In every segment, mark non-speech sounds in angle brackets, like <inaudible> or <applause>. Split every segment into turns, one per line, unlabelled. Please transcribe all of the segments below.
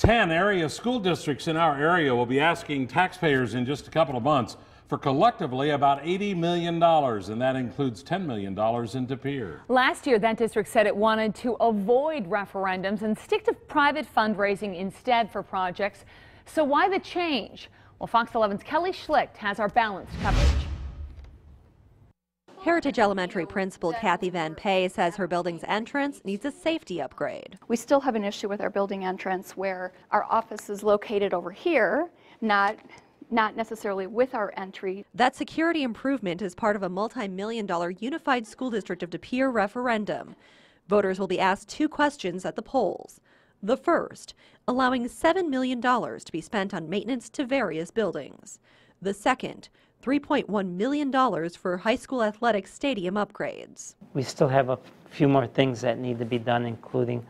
10 area school districts in our area will be asking taxpayers in just a couple of months for collectively about $80 million, and that includes $10 million in De Pere.
Last year, that district said it wanted to avoid referendums and stick to private fundraising instead for projects. So why the change? Well, Fox 11's Kelly Schlicht has our balanced coverage.
Heritage Elementary Principal Kathy Van Pay says her building's entrance needs a safety upgrade.
We still have an issue with our building entrance where our office is located over here, not not necessarily with our entry.
That security improvement is part of a multi-million dollar unified school district of De Pere referendum. Voters will be asked two questions at the polls. The first, allowing $7 million to be spent on maintenance to various buildings. The second, $3.1 million for high school athletic stadium upgrades.
We still have a few more things that need to be done, including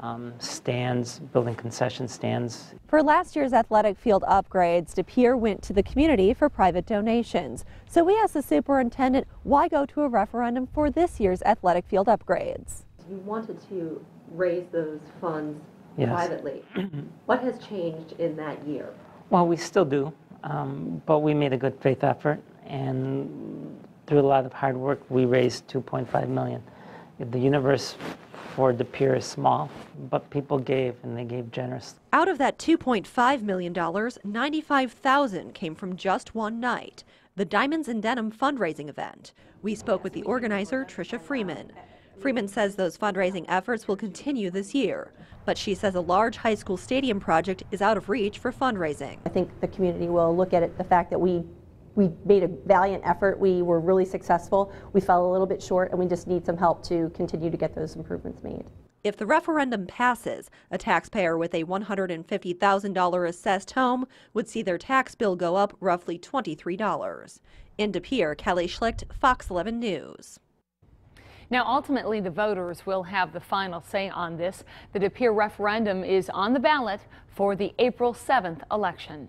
um, stands, building concession stands.
For last year's athletic field upgrades, De Pere went to the community for private donations. So we asked the superintendent why go to a referendum for this year's athletic field upgrades.
You wanted to raise those funds
yes.
privately. <clears throat> what has changed in that year?
Well, we still do, um, but we made a good faith effort, and through a lot of hard work, we raised 2.5 million. The universe for De Pere is small, but people gave and they gave generously.
Out of that $2.5 million, 95000 came from just one night, the Diamonds and Denim fundraising event. We spoke with the organizer, Tricia Freeman. Freeman says those fundraising efforts will continue this year, but she says a large high school stadium project is out of reach for fundraising.
I think the community will look at it, the fact that we we made a valiant effort. We were really successful. We fell a little bit short, and we just need some help to continue to get those improvements made.
If the referendum passes, a taxpayer with a $150,000 assessed home would see their tax bill go up roughly $23. In De Pere, Kelly Schlicht, Fox 11 News.
Now, ultimately, the voters will have the final say on this. The De Pere referendum is on the ballot for the April 7th election.